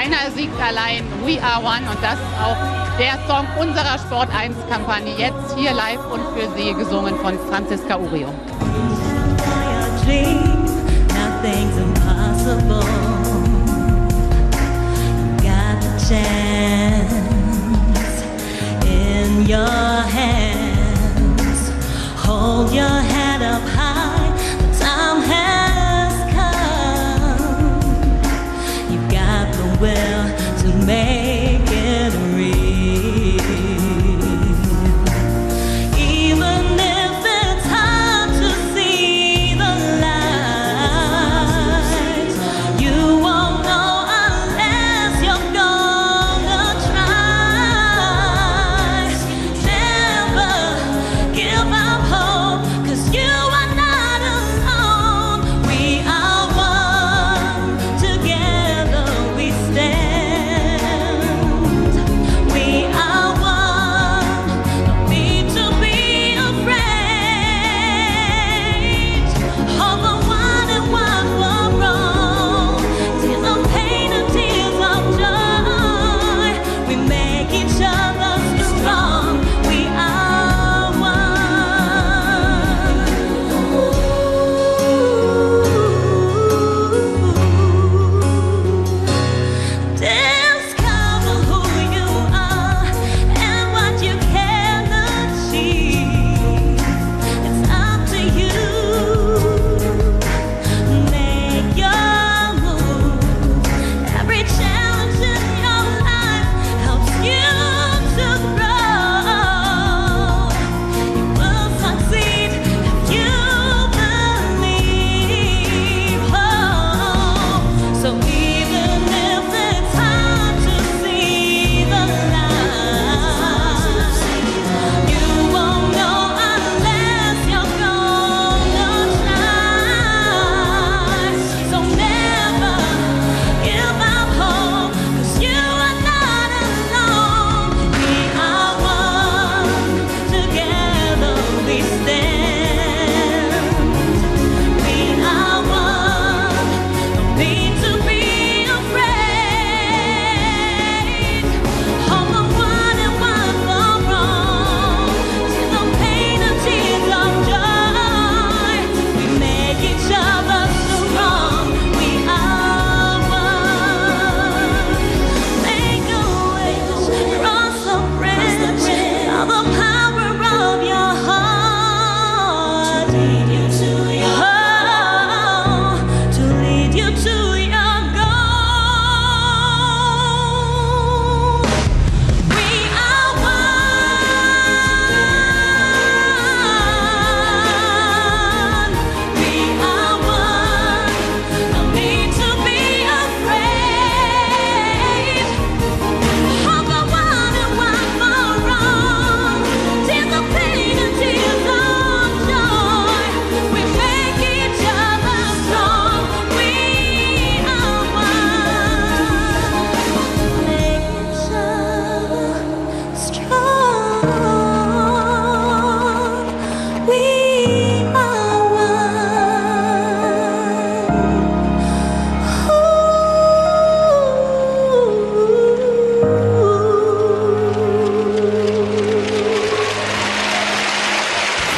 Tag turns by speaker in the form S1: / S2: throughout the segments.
S1: Keiner siegt allein, We Are One und das ist auch der Song unserer Sport 1 Kampagne. Jetzt hier live und für Sie gesungen von Franziska Urio. Your hands. Hold your head the will to make it real.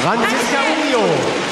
S1: ワンジッ。